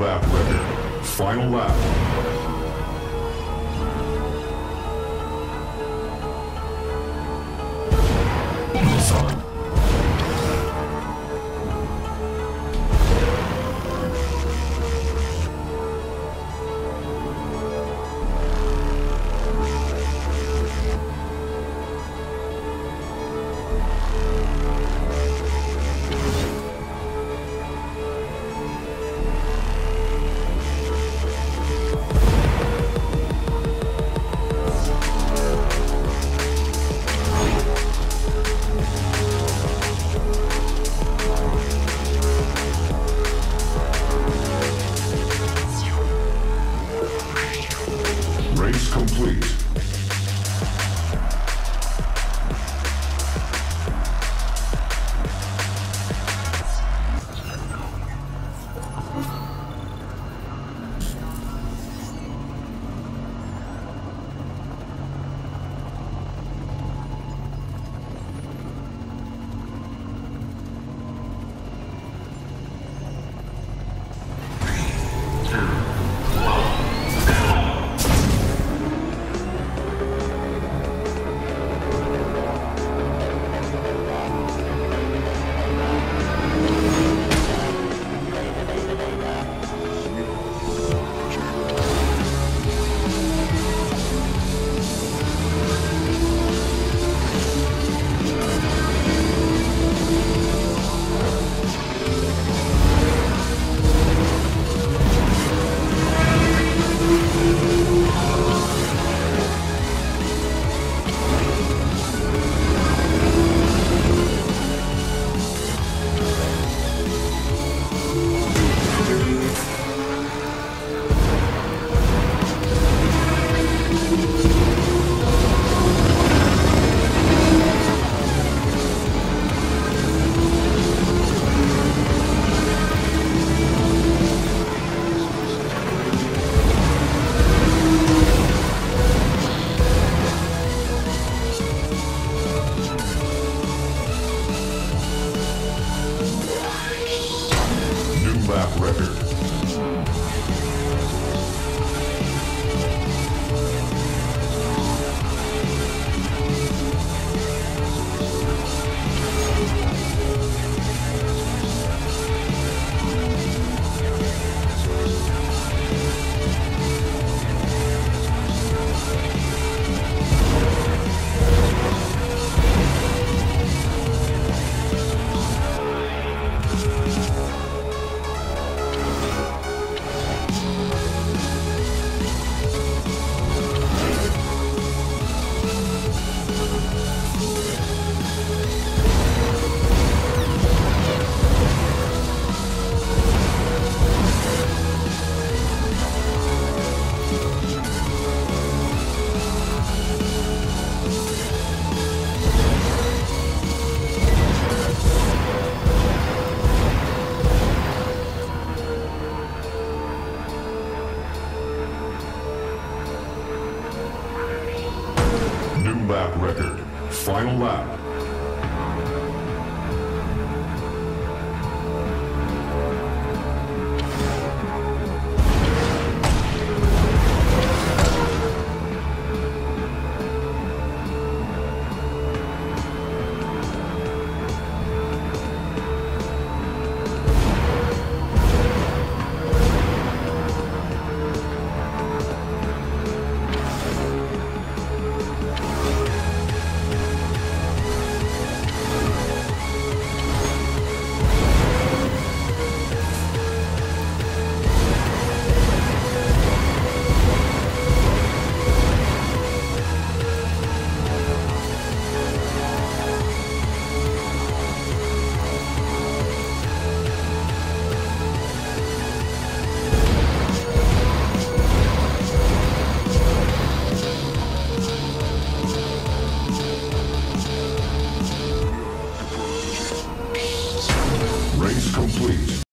record. Final lap. Complete. Record. Record. Final lap.